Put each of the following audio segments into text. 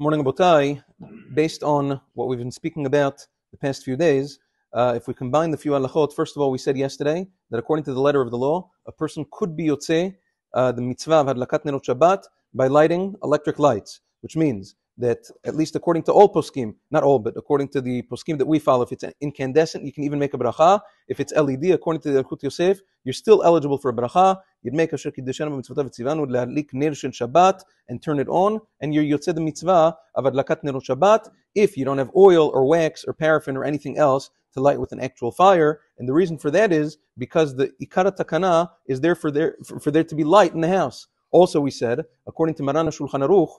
Morning, Rabotai. Based on what we've been speaking about the past few days, uh, if we combine the few halachot, first of all, we said yesterday that according to the letter of the law, a person could be yotze, uh, the mitzvah of hadlakat nerot Shabbat, by lighting electric lights, which means that at least according to all poskim, not all, but according to the poskim that we follow, if it's incandescent, you can even make a bracha. If it's LED, according to the Yalkut Yosef, you're still eligible for a bracha. You'd make a shekiddushanu mitzvotav tzivanu le'adlik ner shel Shabbat and turn it on, and you're yotzeh the mitzvah of adlakat nerot Shabbat if you don't have oil or wax or paraffin or anything else to light with an actual fire. And the reason for that is because the ikara takana is there for there for, for there to be light in the house. Also, we said, according to Marana Shulchan Aruch,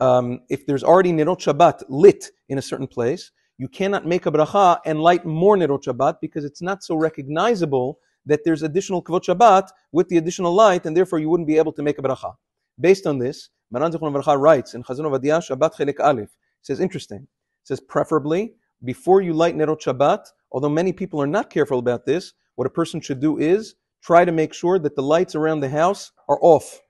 um, if there's already Nerot Shabbat lit in a certain place, you cannot make a bracha and light more Nerot Shabbat because it's not so recognizable that there's additional Kvot Shabbat with the additional light, and therefore you wouldn't be able to make a bracha. Based on this, Maran Zichron Bracha writes in Chazon Ovadia Shabbat Chelek Aleph, says interesting, says preferably before you light Nerot Shabbat, although many people are not careful about this, what a person should do is try to make sure that the lights around the house are off.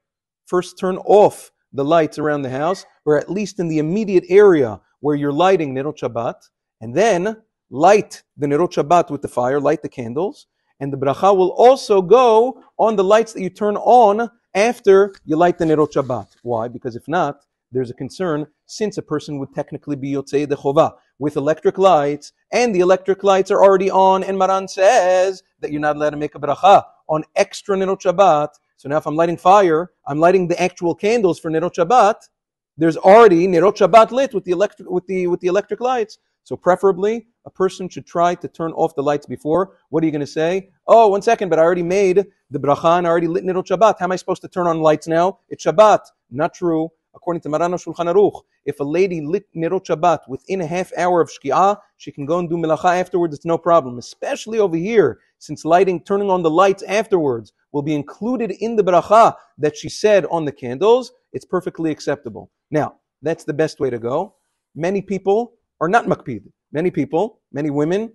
First turn off the lights around the house, or at least in the immediate area where you're lighting Nerot Shabbat, and then light the Nerot Shabbat with the fire, light the candles, and the bracha will also go on the lights that you turn on after you light the Nerot Shabbat. Why? Because if not, there's a concern since a person would technically be Yotzei de Chova with electric lights, and the electric lights are already on, and Maran says that you're not allowed to make a bracha on extra Nerot Shabbat, so now if I'm lighting fire, I'm lighting the actual candles for Nerot Shabbat. There's already Nerot Shabbat lit with the electric with the with the electric lights. So preferably, a person should try to turn off the lights before. What are you going to say? Oh, one second, but I already made the bracha and I already lit Nerot Shabbat. How am I supposed to turn on lights now? It's Shabbat. Not true. According to Marana Shulchan Aruch, if a lady lit Nerot Shabbat within a half hour of Shki'ah, she can go and do Melacha afterwards. It's no problem. Especially over here, since lighting, turning on the lights afterwards will be included in the bracha that she said on the candles, it's perfectly acceptable. Now, that's the best way to go. Many people are not makpid. Many people, many women,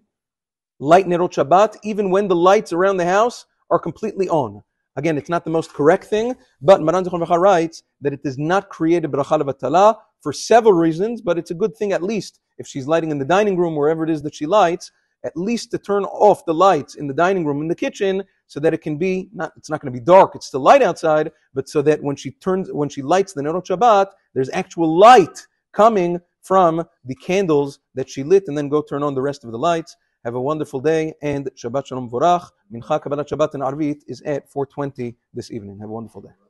light Nerot Shabbat even when the lights around the house are completely on. Again, it's not the most correct thing, but Maran Zichron writes that it does not create a bracha levatala for several reasons, but it's a good thing at least if she's lighting in the dining room, wherever it is that she lights, at least to turn off the lights in the dining room, in the kitchen, so that it can be not. It's not going to be dark. It's still light outside, but so that when she turns, when she lights the Nerot Shabbat, there's actual light coming from the candles that she lit, and then go turn on the rest of the lights. Have a wonderful day and Shabbat Shalom Vorach. Mincha Kabbalat Shabbat in Arvit is at 4:20 this evening. Have a wonderful day.